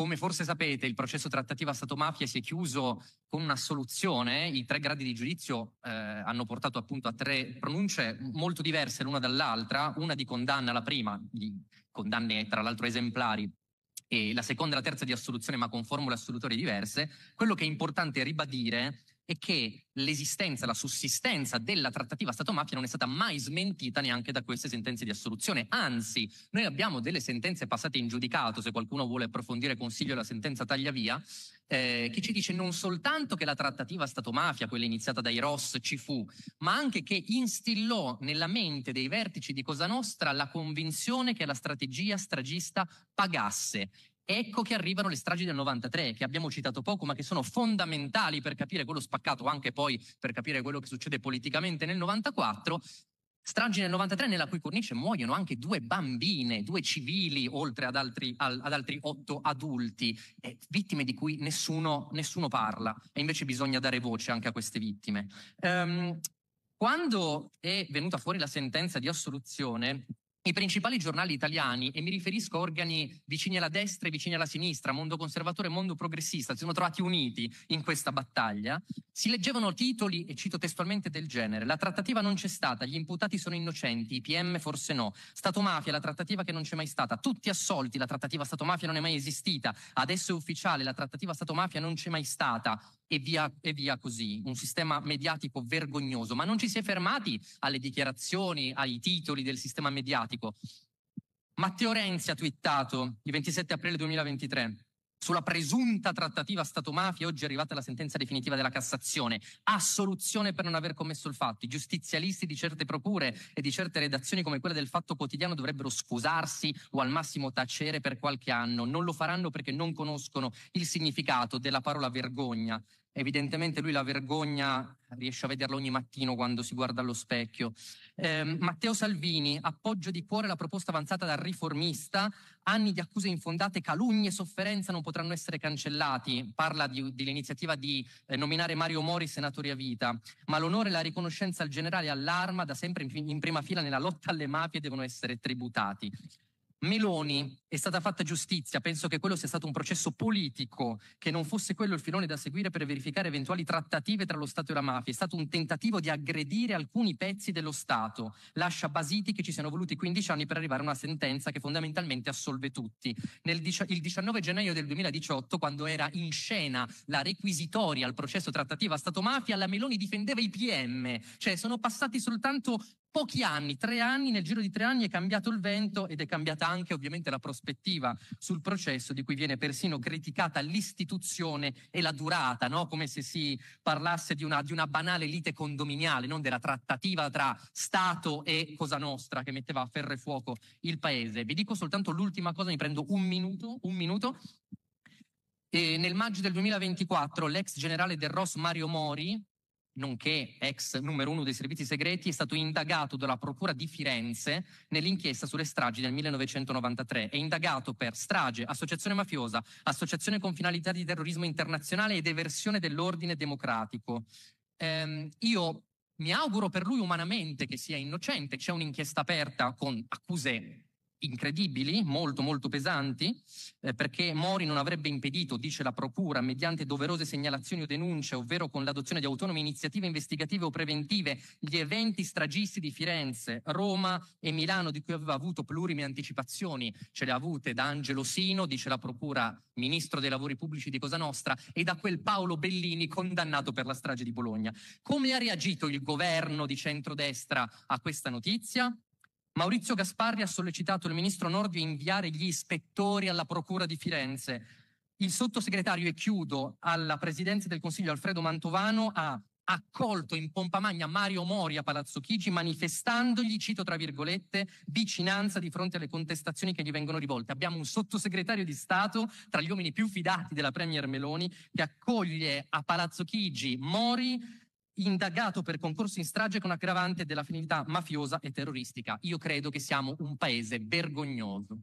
come forse sapete, il processo trattativa Stato-mafia si è chiuso con una soluzione. I tre gradi di giudizio eh, hanno portato appunto a tre pronunce molto diverse l'una dall'altra, una di condanna, la prima, di condanne tra l'altro esemplari, e la seconda e la terza di assoluzione, ma con formule assolutorie diverse. Quello che è importante ribadire è che l'esistenza, la sussistenza della trattativa Stato-mafia non è stata mai smentita neanche da queste sentenze di assoluzione. Anzi, noi abbiamo delle sentenze passate in giudicato, se qualcuno vuole approfondire consiglio la sentenza Tagliavia, eh, che ci dice non soltanto che la trattativa Stato-mafia, quella iniziata dai Ross, ci fu, ma anche che instillò nella mente dei vertici di Cosa Nostra la convinzione che la strategia stragista pagasse Ecco che arrivano le stragi del 93, che abbiamo citato poco, ma che sono fondamentali per capire quello spaccato, anche poi per capire quello che succede politicamente nel 94. Stragi nel 93 nella cui cornice muoiono anche due bambine, due civili, oltre ad altri, al, ad altri otto adulti, eh, vittime di cui nessuno, nessuno, parla. E invece bisogna dare voce anche a queste vittime. Um, quando è venuta fuori la sentenza di assoluzione, i principali giornali italiani, e mi riferisco a organi vicini alla destra e vicini alla sinistra, mondo conservatore e mondo progressista, si sono trovati uniti in questa battaglia, si leggevano titoli, e cito testualmente del genere, la trattativa non c'è stata, gli imputati sono innocenti, i PM forse no, Stato mafia, la trattativa che non c'è mai stata, tutti assolti, la trattativa Stato mafia non è mai esistita, adesso è ufficiale, la trattativa Stato mafia non c'è mai stata, e via, e via così, un sistema mediatico vergognoso, ma non ci si è fermati alle dichiarazioni, ai titoli del sistema mediatico. Matteo Renzi ha twittato il 27 aprile 2023 sulla presunta trattativa Stato-mafia, oggi è arrivata la sentenza definitiva della Cassazione. Assoluzione per non aver commesso il fatto. I giustizialisti di certe procure e di certe redazioni come quella del Fatto Quotidiano dovrebbero scusarsi o al massimo tacere per qualche anno. Non lo faranno perché non conoscono il significato della parola vergogna. Evidentemente lui la vergogna riesce a vederla ogni mattino quando si guarda allo specchio. Eh, Matteo Salvini, appoggio di cuore la proposta avanzata dal riformista, anni di accuse infondate, calunnie e sofferenza non potranno essere cancellati. Parla di, dell'iniziativa di eh, nominare Mario Mori senatore a vita, ma l'onore e la riconoscenza al generale e all'arma, da sempre in, in prima fila nella lotta alle mafie, devono essere tributati. Meloni è stata fatta giustizia, penso che quello sia stato un processo politico, che non fosse quello il filone da seguire per verificare eventuali trattative tra lo Stato e la mafia, è stato un tentativo di aggredire alcuni pezzi dello Stato, lascia basiti che ci siano voluti 15 anni per arrivare a una sentenza che fondamentalmente assolve tutti. Nel, il 19 gennaio del 2018, quando era in scena la requisitoria al processo trattativa Stato-mafia, la Meloni difendeva i PM, cioè sono passati soltanto pochi anni, tre anni, nel giro di tre anni è cambiato il vento ed è cambiata anche ovviamente la prospettiva sul processo di cui viene persino criticata l'istituzione e la durata, no? come se si parlasse di una, di una banale lite condominiale, non della trattativa tra Stato e Cosa Nostra che metteva a ferro e fuoco il paese. Vi dico soltanto l'ultima cosa, mi prendo un minuto, un minuto. E nel maggio del 2024 l'ex generale del Ross Mario Mori, nonché ex numero uno dei servizi segreti, è stato indagato dalla Procura di Firenze nell'inchiesta sulle stragi del 1993. È indagato per strage, associazione mafiosa, associazione con finalità di terrorismo internazionale ed eversione dell'ordine democratico. Ehm, io mi auguro per lui umanamente che sia innocente, c'è un'inchiesta aperta con accuse incredibili, molto molto pesanti, eh, perché Mori non avrebbe impedito, dice la Procura, mediante doverose segnalazioni o denunce, ovvero con l'adozione di autonome iniziative investigative o preventive, gli eventi stragisti di Firenze, Roma e Milano, di cui aveva avuto plurime anticipazioni, ce le ha avute da Angelo Sino, dice la Procura, ministro dei lavori pubblici di Cosa Nostra, e da quel Paolo Bellini condannato per la strage di Bologna. Come ha reagito il governo di centrodestra a questa notizia? Maurizio Gasparri ha sollecitato il ministro Nordio a inviare gli ispettori alla Procura di Firenze. Il sottosegretario, e chiudo, alla Presidenza del Consiglio Alfredo Mantovano ha accolto in pompa magna Mario Mori a Palazzo Chigi manifestandogli, cito tra virgolette, vicinanza di fronte alle contestazioni che gli vengono rivolte. Abbiamo un sottosegretario di Stato tra gli uomini più fidati della Premier Meloni che accoglie a Palazzo Chigi Mori indagato per concorso in strage con aggravante della finalità mafiosa e terroristica. Io credo che siamo un paese vergognoso.